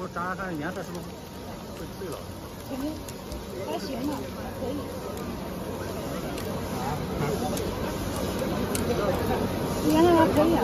我炸它的颜色是不是会脆了？肯定还行吧，可以。颜色还可以啊。